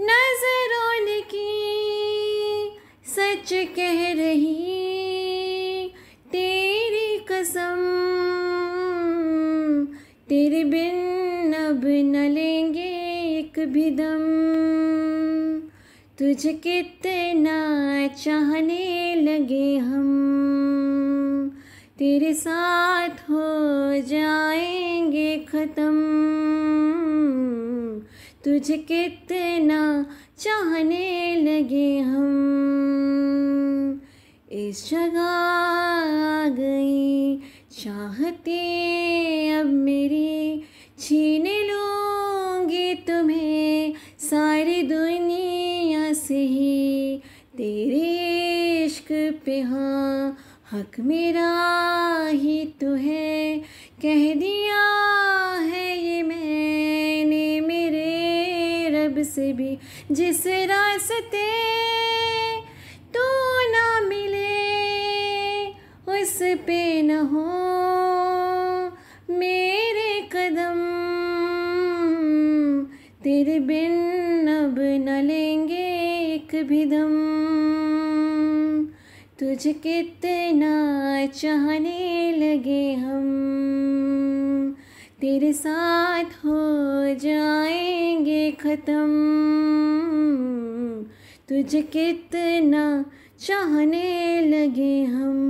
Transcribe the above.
नज़रों की सच कह रही, तेरी कसम, तेरे बिन अब न लेंगे एक भी दम। तुझे कितना चाहने लगे हम, तेरे साथ हो जाएँगे ख़त्म। तुझे कितना चाहने लगे हम। इस जगह आ गई, चाहते अब मेरी छीन लूँगी तुम्हें। सारी दुनिया से ही तेरे इश्क पे हाँ हक मेरा ही तो है। कह दिया से भी जिस रास्ते तू ना मिले, उस पे न हो मेरे कदम। तेरे बिन अब न लेंगे एक भी दम। तुझे कितना चाहने लगे हम तेरे साथ हो जाएँगे ख़त्म। तुझे कितना चाहने लगे हम।